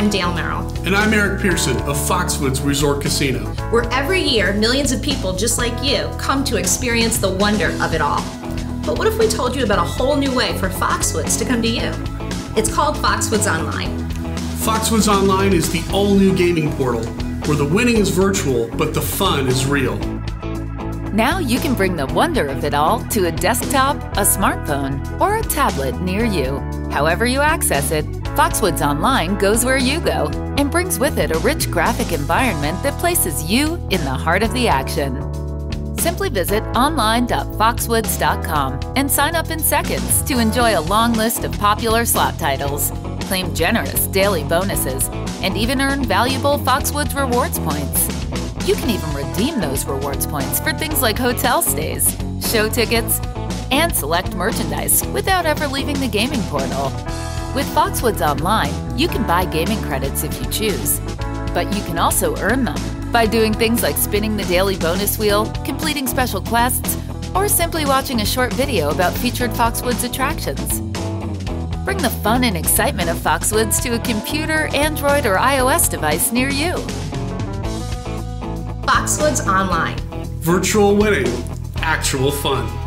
I'm Dale Merrill. And I'm Eric Pearson of Foxwoods Resort Casino. Where every year, millions of people just like you come to experience the wonder of it all. But what if we told you about a whole new way for Foxwoods to come to you? It's called Foxwoods Online. Foxwoods Online is the all new gaming portal where the winning is virtual, but the fun is real. Now you can bring the wonder of it all to a desktop, a smartphone, or a tablet near you. However you access it, Foxwoods Online goes where you go and brings with it a rich graphic environment that places you in the heart of the action. Simply visit online.foxwoods.com and sign up in seconds to enjoy a long list of popular slot titles, claim generous daily bonuses, and even earn valuable Foxwoods rewards points. You can even redeem those rewards points for things like hotel stays, show tickets, and select merchandise without ever leaving the gaming portal. With Foxwoods Online, you can buy gaming credits if you choose, but you can also earn them by doing things like spinning the daily bonus wheel, completing special quests, or simply watching a short video about featured Foxwoods attractions. Bring the fun and excitement of Foxwoods to a computer, Android, or iOS device near you. Foxwoods Online. Virtual winning, actual fun.